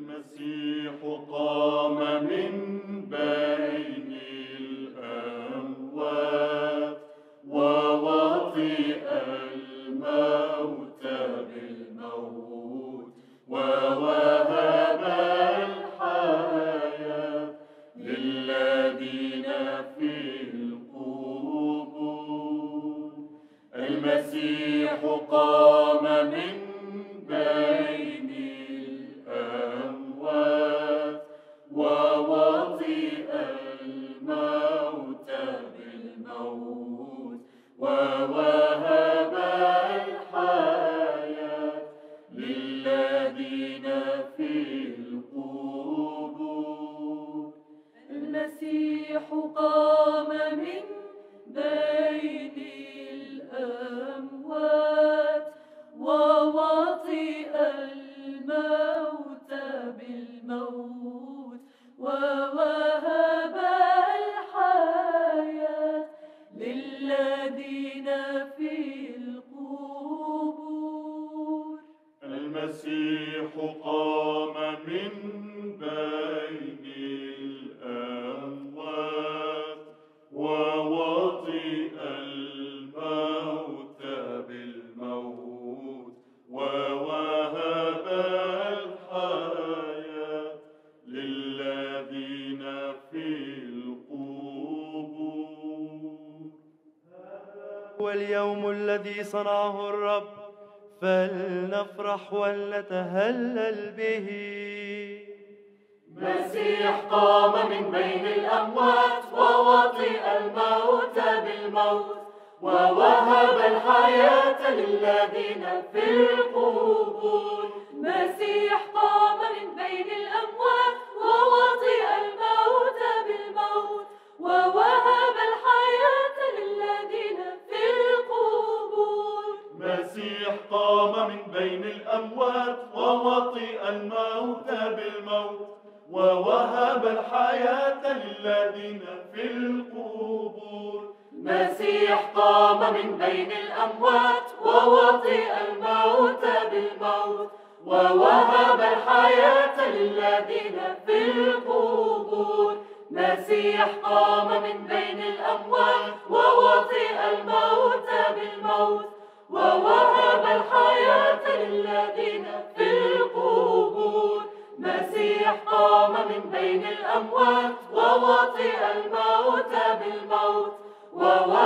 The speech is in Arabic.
المسيح قام من بين الأموات ووطئ الموت بالموت ووهب الحياة للذين في القبور. المسيح قام بين الأموات ووطئ الموت بالموت ووهب الحياة للذين في القبور. المسيح قام من هو اليوم الذي صنعه الرب فلنفرح ولنتهلل به. مسيح قام من بين الأموات ووطئ الموت بالموت ووهب الحياة للذين في القبور. مسيح قام من بين الأموات ووطئ الموت بالموت ووهب الحياة للذين في القبور. مسيح قام من بين الأموات ووطئ الموت بالموت ووهب الحياة للذين في القبور. مسيح قام من بين الأموات ووطئ الموت بالموت ووهب للذين في القبور مسيح قام من بين الأموات ووطئ الموت بالموت ووهب